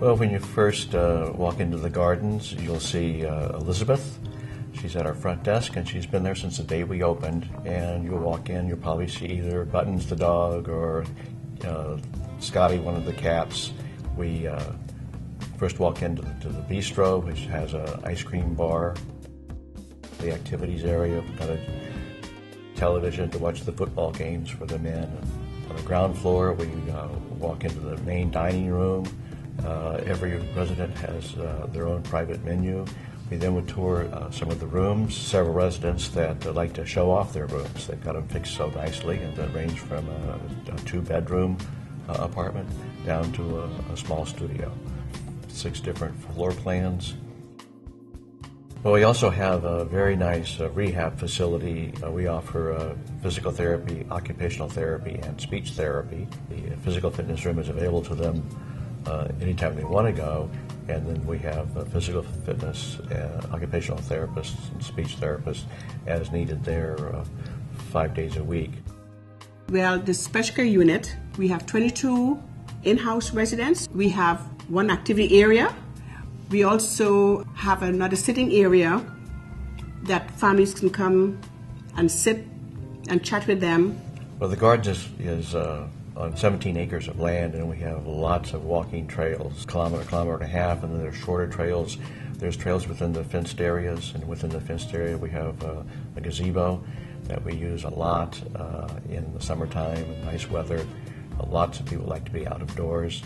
Well, when you first uh, walk into the gardens, you'll see uh, Elizabeth. She's at our front desk, and she's been there since the day we opened. And you'll walk in, you'll probably see either Buttons the dog or uh, Scotty, one of the cats. We uh, first walk into the, to the bistro, which has an ice cream bar, the activities area, got a television to watch the football games for the men. On the ground floor, we uh, walk into the main dining room. Uh, every resident has uh, their own private menu. We then would tour uh, some of the rooms. Several residents that uh, like to show off their rooms. They've got them fixed so nicely, and they range from a, a two-bedroom uh, apartment down to a, a small studio. Six different floor plans. Well, we also have a very nice uh, rehab facility. Uh, we offer uh, physical therapy, occupational therapy, and speech therapy. The physical fitness room is available to them uh, anytime they want to go, and then we have uh, physical fitness, uh, occupational therapists, and speech therapists as needed there five days a week. Well, the special care unit, we have 22 in house residents, we have one activity area we also have another sitting area that families can come and sit and chat with them. Well, the Gardens is, is uh, on 17 acres of land, and we have lots of walking trails, kilometer, kilometer and a half, and then there's shorter trails. There's trails within the fenced areas, and within the fenced area we have uh, a gazebo that we use a lot uh, in the summertime and nice weather. lots of people like to be out of doors.